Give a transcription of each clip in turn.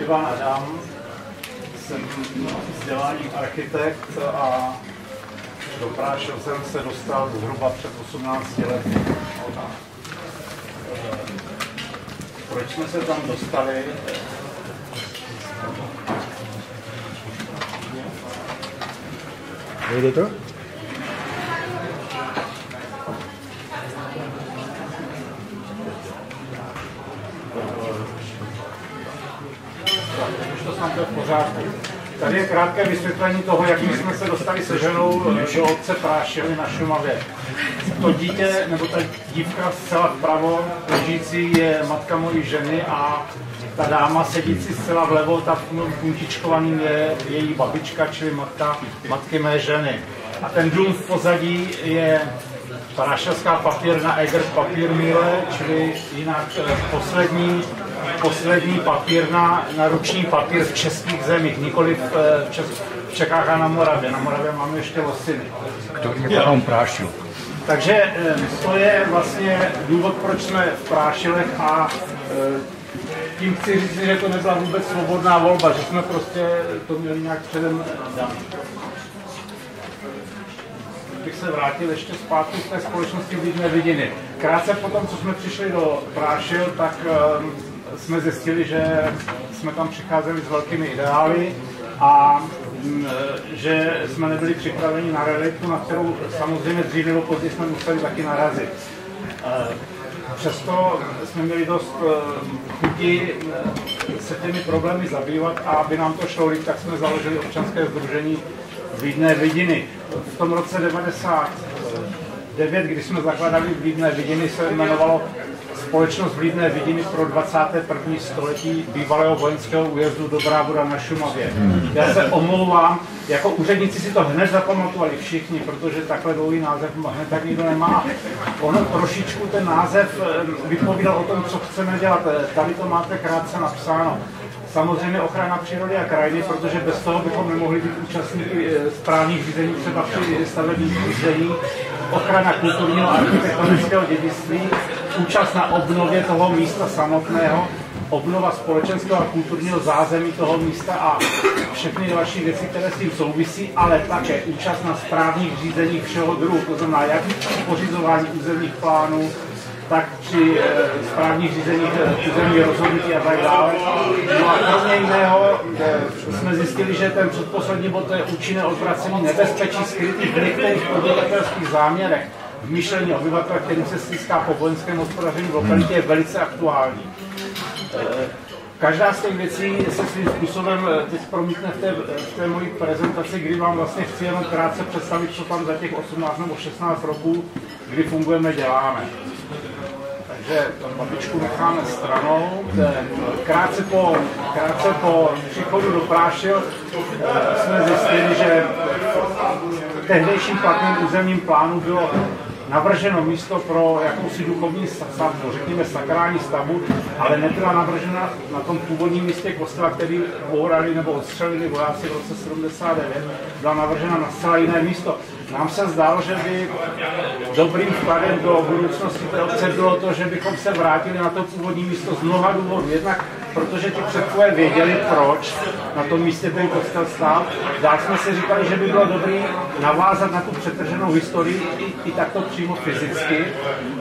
Ivan Adam, jsem vzdělání architekt a do Prášil jsem se dostal zhruba před 18 lety. Proč jsme se tam dostali? Jde to? Už to snad v pořádku. Tady je krátké vysvětlení toho, jak my jsme se dostali se ženou do obce Prášily na Šumavě. To dítě, nebo ta dívka zcela vpravo ležící je matka mojí ženy a ta dáma sedící zcela vlevo, ta puntičkovaný je její babička, čili matka matky mé ženy. A ten dům v pozadí je Prašelská papírna Eger papírmíle, čili jinak eh, poslední, poslední papírna na ruční papír v českých zemích, nikoli v, eh, Čes, v Čechách a na Moravě. Na Moravě máme ještě losiny. Který je potom prášil. Takže eh, to je vlastně důvod, proč jsme v Prášilech a tím chci říct, že to nebyla vůbec svobodná volba, že jsme prostě to měli nějak předem daný bych se vrátil ještě zpátky k té společnosti Vidné vidiny. Krátce potom, co jsme přišli do Prášil, tak um, jsme zjistili, že jsme tam přicházeli s velkými ideály a um, že jsme nebyli připraveni na realitu, na kterou samozřejmě dřív nebo později jsme museli taky narazit. Uh, přesto jsme měli dost uh, chuti se těmi problémy zabývat a aby nám to šlo tak jsme založili občanské združení Vídné vidiny. V tom roce 99, když jsme zakladali Vídné vidiny, se jmenovalo Společnost Vlídné vidiny pro 21. století bývalého vojenského újezdu Dobrá voda na Šumavě. Já se omlouvám, jako úředníci si to hned zapamatovali všichni, protože takhle dlouhý název hned tak nikdo nemá. Ono trošičku ten název eh, vypovídal o tom, co chceme dělat. Tady to máte krátce napsáno. Samozřejmě ochrana přírody a krajiny, protože bez toho bychom nemohli být účastníky eh, správních řízení, třeba při stavebních řízení, ochrana kulturního a architektonického dědictví, účast na obnově toho místa samotného, obnova společenského a kulturního zázemí toho místa a všechny další věci, které s tím souvisí, ale také účast na správních řízeních všeho druhu, to znamená jak pořizování územních plánů, tak při e, správních řízeních územní rozhodnutí a tak dále. No a kromě jiného e, jsme zjistili, že ten předposlední bod to je účinné odvracení nebezpečí skrytých v některých podnikatelských záměrech v myšlení obyvatele, kterým se stýská po vojenském hospodaření v lokalitě, je velice aktuální. Každá z těch věcí se svým způsobem teď promítne v té, v té mojí prezentaci, kdy vám vlastně chci jenom krátce představit, co tam za těch 18 nebo 16 roků, kdy fungujeme, děláme že babičku necháme stranou. Krátce po, krátce po příchodu do Prášil eh, jsme zjistili, že tehdejším platném územním plánu bylo navrženo místo pro jakousi duchovní stavbu, řekněme sakrální stavbu, ale nebyla navržena na tom původním místě kostela, který bourali nebo odstřelili vojáci v roce 79, byla navržena na zcela jiné místo. Nám se zdálo, že by dobrým vkladem do budoucnosti té obce bylo to, že bychom se vrátili na to původní místo z mnoha důvodů. Jednak protože ti předkové věděli, proč na tom místě ten kostel stál. Dál jsme si říkali, že by bylo dobré navázat na tu přetrženou historii i, i takto přímo fyzicky.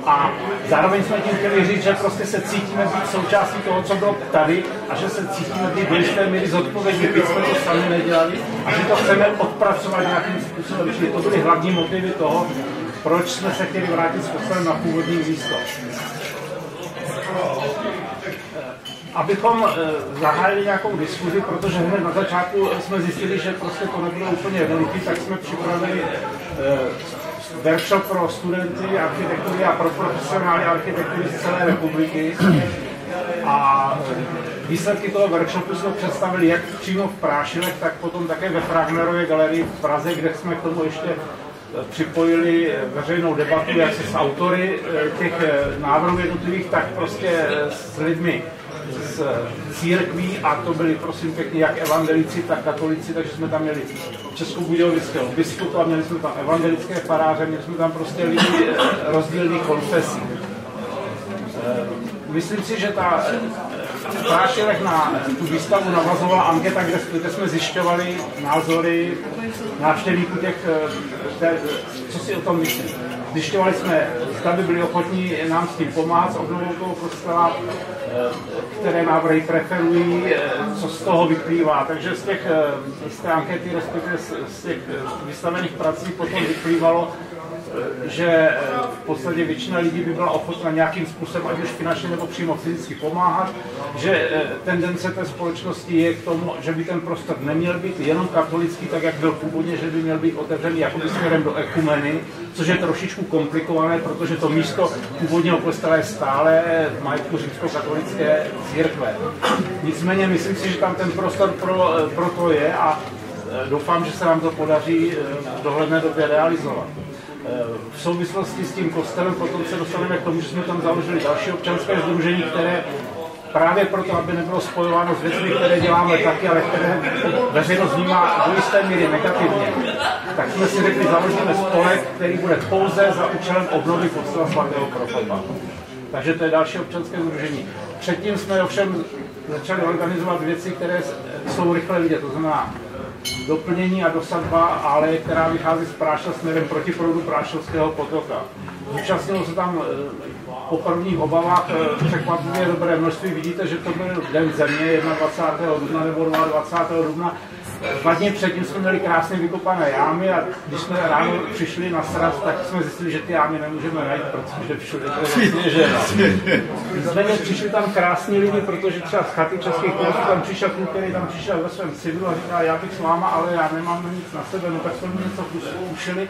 A zároveň jsme tím chtěli říct, že prostě se cítíme být součástí toho, co bylo tady a že se cítíme být do jisté míry zodpovědní, byť jsme to sami nedělali a že to chceme odpracovat nějakým způsobem. Čili to byly hlavní motivy toho, proč jsme se chtěli vrátit s na původní místo abychom eh, zahájili nějakou diskuzi, protože hned na začátku jsme zjistili, že prostě to nebude úplně jednoduché, tak jsme připravili eh, workshop pro studenty architektury a pro profesionální architektury z celé republiky. A výsledky toho workshopu jsme představili jak přímo v Prášilech, tak potom také ve Fragnerově galerii v Praze, kde jsme k tomu ještě eh, připojili veřejnou debatu jak se s autory těch návrhů jednotlivých, tak prostě s lidmi z církví a to byli prosím pěkně jak evangelici, tak katolici, takže jsme tam měli českobudějovického biskupa, měli jsme tam evangelické faráře, měli jsme tam prostě lidi rozdílných konfesí. Eh, myslím si, že ta Prášilech na tu výstavu navazovala anketa, kde, kde jsme zjišťovali názory návštěvníků těch, té, co si o tom myslí. Zjišťovali jsme, zda by byli ochotní nám s tím pomáhat, s obnovou toho kostela, které návrhy preferují, co z toho vyplývá. Takže z, těch, z té ankety, respektive z těch vystavených prací potom vyplývalo, že eh, v podstatě většina lidí by byla ochotna nějakým způsobem, ať už finančně nebo přímo fyzicky pomáhat, že eh, tendence té společnosti je k tomu, že by ten prostor neměl být jenom katolický, tak jak byl původně, že by měl být otevřený jakoby směrem do ekumeny, což je trošičku komplikované, protože to místo původního kostela je stále v majetku římskokatolické církve. Nicméně myslím si, že tam ten prostor pro, eh, pro to je a doufám, že se nám to podaří v dohledné době realizovat. Eh, v souvislosti s tím kostelem potom se dostaneme k tomu, že jsme tam založili další občanské združení, které právě proto, aby nebylo spojováno s věcmi, které děláme taky, ale které veřejnost vnímá do jisté míry negativně, tak jsme si řekli, založíme spolek, který bude pouze za účelem obnovy kostela svatého Prokopa. Takže to je další občanské združení. Předtím jsme ovšem začali organizovat věci, které jsou rychle vidět, to znamená doplnění a dosadba ale která vychází z Prášel směrem proti proudu Prášelského potoka. Zúčastnilo se tam eh, po prvních obavách eh, překvapivě dobré množství. Vidíte, že to byl Den země 21. dubna nebo 22. dubna Dva dny předtím jsme měli krásně vykopané jámy a když jsme ráno přišli na sraz, tak jsme zjistili, že ty jámy nemůžeme najít, protože všude to je sněženo. Nicméně přišli tam krásní lidi, protože třeba z chaty českých kluků tam přišel kluk, který tam přišel ve svém civilu a říká, já bych s váma, ale já nemám nic na sebe, no tak jsme mi něco zkoušeli.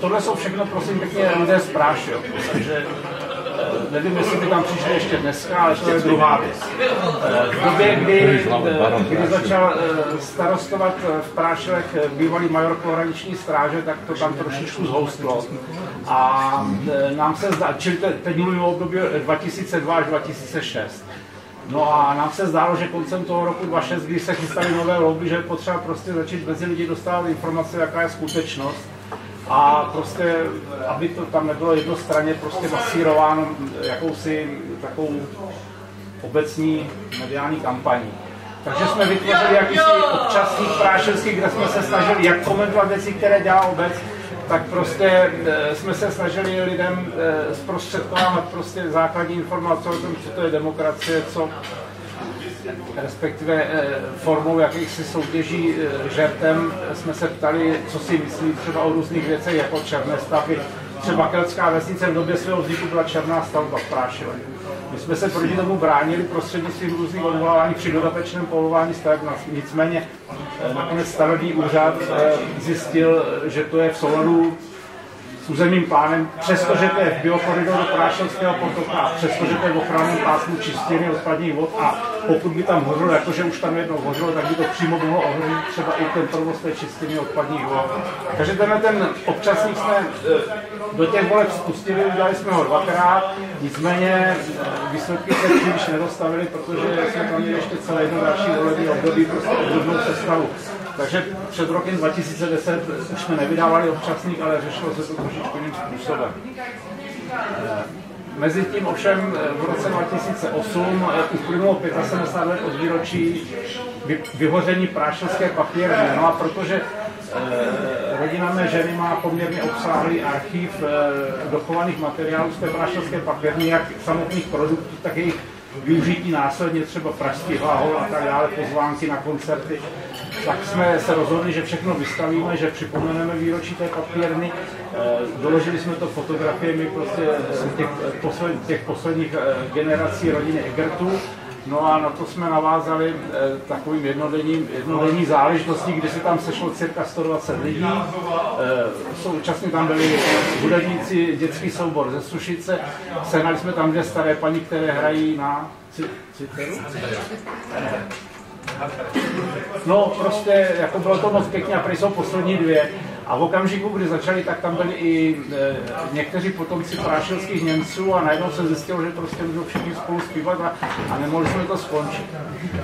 Tohle jsou všechno, prosím, pěkně lidé z Práše, takže nevím, jestli by tam přišli ještě dneska, ale to je druhá věc. V době, kdy, kdy začal eh, starostovat eh, v Prášelech eh, bývalý major pohraniční stráže, tak to tam trošičku zhoustlo. A nám se zdá, čili teď mluvím o období 2002 až 2006. No a nám se zdálo, že koncem toho roku 2006, kdy se chystaly nové volby, že je potřeba prostě začít mezi lidi dostávat informace, jaká je skutečnost a prostě, aby to tam nebylo jednostranně prostě masírováno jakousi takovou obecní mediální kampaní. Takže jsme vytvořili jakýsi občasník prášelský, kde jsme se snažili jak komentovat věci, které dělá obec, tak prostě e, jsme se snažili lidem e, zprostředkovávat prostě základní informace o tom, co to je demokracie, co respektive eh, formou jakýchsi soutěží eh, žertem jsme se ptali, co si myslí třeba o různých věcech, jako černé stavby. Třeba keltská vesnice v době svého vzniku byla černá stavba v Prášile. My jsme se proti tomu bránili prostřednictvím různých odvolávání při dodatečném povolování staveb. Nicméně eh, nakonec stavební úřad zjistil, že to je v souladu územním plánem, přestože to je v biokoridoru Prášovského potoka, přestože to je v ochranném pásmu čistiny odpadních vod a pokud by tam hořilo, jakože už tam jednou hořilo, tak by to přímo mohlo ohrozit třeba i ten provoz té čistiny odpadních vod. Takže tenhle ten občasník jsme eh, do těch voleb spustili, udělali jsme ho dvakrát, nicméně eh, výsledky se příliš nedostavili, protože jsme tam měli ještě celé jedno další volební období, prostě obdobnou sestavu. Takže před rokem 2010 už jsme nevydávali občasník, ale řešilo se to trošičku jiným způsobem. Eh, Mezitím ovšem eh, v roce 2008 eh, uplynulo 75 let od výročí vyhoření prášovské papírny. No a protože rodina mé ženy má poměrně obsáhlý archiv dochovaných materiálů z té prášovské papírny, jak samotných produktů, tak jejich využití následně třeba pražský hlahol a tak dále, pozvánky na koncerty, tak jsme se rozhodli, že všechno vystavíme, že připomeneme výročí té papírny. Eh, doložili jsme to fotografiemi prostě těch, posled, těch posledních eh, generací rodiny Egertů. No a na to jsme navázali eh, takovým jednodenním, jednodenní záležitostí, kdy se tam sešlo cirka 120 lidí. současně tam byli hudebníci, dětský soubor ze Sušice. Sehnali jsme tam dvě staré paní, které hrají na citeru. No prostě, jako bylo to moc pěkně a jsou poslední dvě. A v okamžiku, kdy začali, tak tam byli i e, někteří potomci prášilských Němců a najednou se zjistilo, že prostě můžou všichni spolu zpívat a, a nemohli jsme to skončit.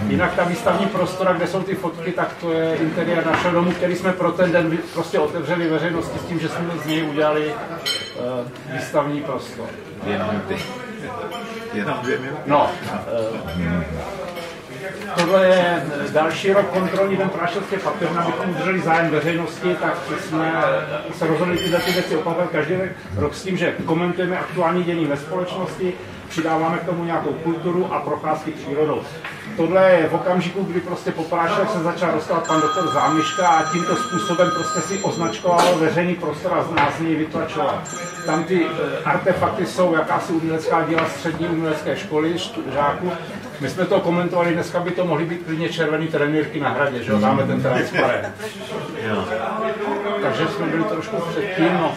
Jinak ta výstavní prostora, kde jsou ty fotky, tak to je interiér našeho domu, který jsme pro ten den prostě otevřeli veřejnosti s tím, že jsme z něj udělali e, výstavní prostor. Jenom ty. Jenom dvě minuty. No, e, tohle je další rok kontrolní den Prášovské patrny, abychom udrželi zájem veřejnosti, tak jsme se rozhodli tyhle ty věci opakovat každý rok s tím, že komentujeme aktuální dění ve společnosti, přidáváme k tomu nějakou kulturu a procházky přírodou. Tohle je v okamžiku, kdy prostě po Prášově se začal dostat pan doktor Zámiška a tímto způsobem prostě si označkoval veřejný prostor a z nás něj vytlačoval. Tam ty eh, artefakty jsou jakási umělecká díla střední umělecké školy žáků. My jsme to komentovali, dneska by to mohly být klidně červený trenýrky na hradě, že jo, dáme ten transparent. Takže jsme byli trošku předtím, no.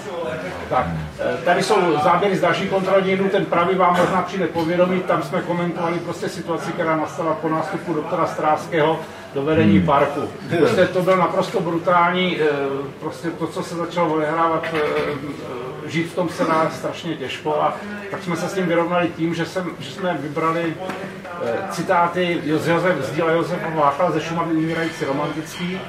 Tak, eh, tady jsou záběry z další kontrolní dnů, ten pravý vám možná přijde povědomí, tam jsme komentovali prostě situaci, která nastala po nástupu doktora Stráského do vedení parku. Prostě to byl naprosto brutální, eh, prostě to, co se začalo odehrávat, eh, žít v tom se dá strašně těžko a tak jsme se s tím vyrovnali tím, že, jsem, že jsme vybrali citáty z, Josef, z díla Josefa Váchala ze Šumavy umírající romantický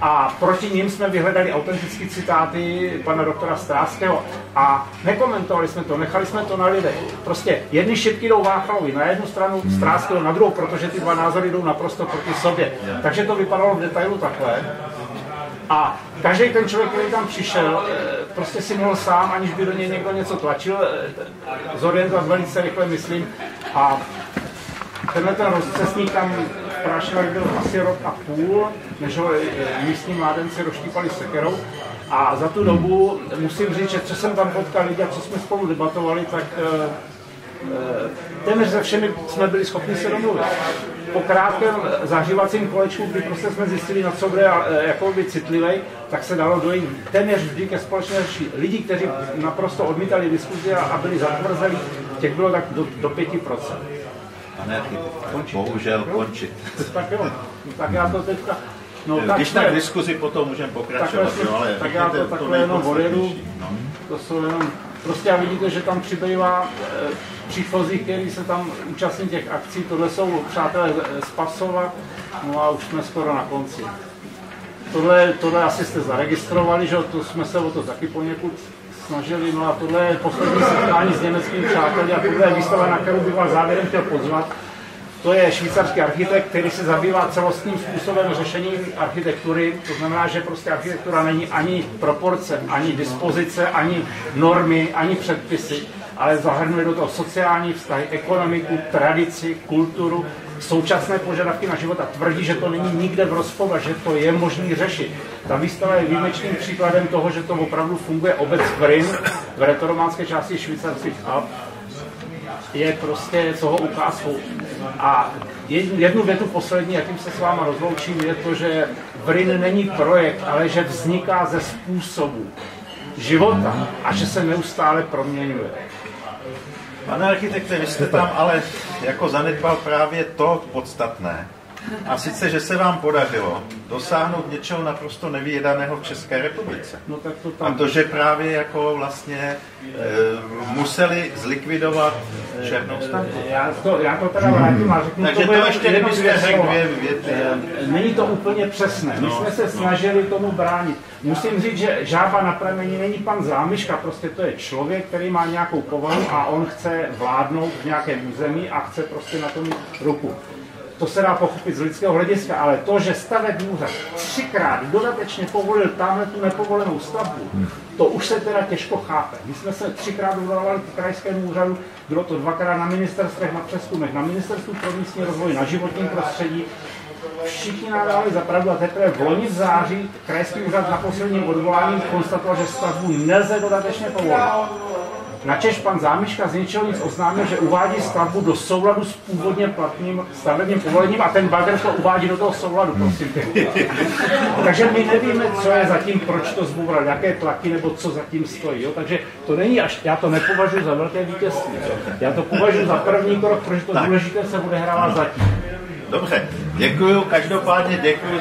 a proti ním jsme vyhledali autentické citáty pana doktora Stráského a nekomentovali jsme to, nechali jsme to na lidech. Prostě jedny šipky jdou Váchalovi na jednu stranu, Stráského na druhou, protože ty dva názory jdou naprosto proti sobě. Takže to vypadalo v detailu takhle. A každý ten člověk, který tam přišel, prostě si mohl sám, aniž by do něj někdo něco tlačil, zorientovat velice rychle, myslím. A tenhle ten rozcestník tam v byl asi rok a půl, než ho místní mládenci rozštípali sekerou. A za tu dobu musím říct, že co jsem tam potkal lidi a co jsme spolu debatovali, tak téměř se všemi jsme byli schopni se domluvit. Po krátkém zažívacím kolečku, kdy prostě jsme zjistili, na co bude jako by citlivý, tak se dalo dojít téměř vždy ke společné Lidi, kteří naprosto odmítali diskuzi a byli zatvrzeli, těch bylo tak do, do 5%. Pane bohužel končit. tak jo, tak já to teďka... No, Když tak v diskuzi potom můžeme pokračovat, takhle, jo, ale tak já to takhle jenom odjedu. No. To jsou jenom, prostě a vidíte, že tam přibývá příchozí, kteří se tam účastní těch akcí, tohle jsou přátelé z Pasova, no a už jsme skoro na konci. Tohle, tohle asi jste zaregistrovali, že to jsme se o to taky poněkud snažili, no a tohle je poslední setkání s německými přáteli a tohle je výstava, na kterou bych vás závěrem chtěl pozvat. To je švýcarský architekt, který se zabývá celostním způsobem řešení architektury. To znamená, že prostě architektura není ani proporce, ani dispozice, ani normy, ani předpisy, ale zahrnuje do toho sociální vztahy, ekonomiku, tradici, kulturu, současné požadavky na život a tvrdí, že to není nikde v rozporu že to je možný řešit. Ta výstava je výjimečným příkladem toho, že to opravdu funguje obec Vrin v retorománské části švýcarských Alp. Je prostě toho ukázkou. A jednu větu poslední, jakým se s váma rozloučím, je to, že Vrin není projekt, ale že vzniká ze způsobu života a že se neustále proměňuje. Pane architekte, vy jste tam ale jako zanedbal právě to podstatné. A sice, že se vám podařilo dosáhnout něčeho naprosto nevyjedaného v České republice. No, tak to tam... A to, že právě jako vlastně e, museli zlikvidovat černou stavbu. Já to, já to teda vrátím a řeknu Takže to, to ještě kdybyste řekl dvě věty. Není to úplně přesné. My no, jsme se snažili tomu bránit. Musím říct, že žába na pramení není pan Zámiška, prostě to je člověk, který má nějakou povahu a on chce vládnout v nějakém území a chce prostě na tom ruku to se dá pochopit z lidského hlediska, ale to, že stavební úřad třikrát dodatečně povolil tamhle tu nepovolenou stavbu, to už se teda těžko chápe. My jsme se třikrát dodávali k krajskému úřadu, bylo to dvakrát na ministerstvech, na přeskumech, na ministerstvu pro místní rozvoj, na životním prostředí, všichni nám za pravdu a teprve v loni v září krajský úřad na posledním odvolání konstatoval, že stavbu nelze dodatečně povolit. Načež pan Zámiška z ničeho nic oznámil, že uvádí stavbu do souladu s původně platným stavebním povolením a ten bagr to uvádí do toho souladu, prosím Takže my nevíme, co je zatím, proč to zboural, jaké tlaky nebo co zatím stojí. Jo? Takže to není až, já to nepovažuji za velké vítězství. Jo? Já to považuji za první krok, protože to tak. důležité se bude hrávat zatím. Dobře, děkuju, každopádně děkuju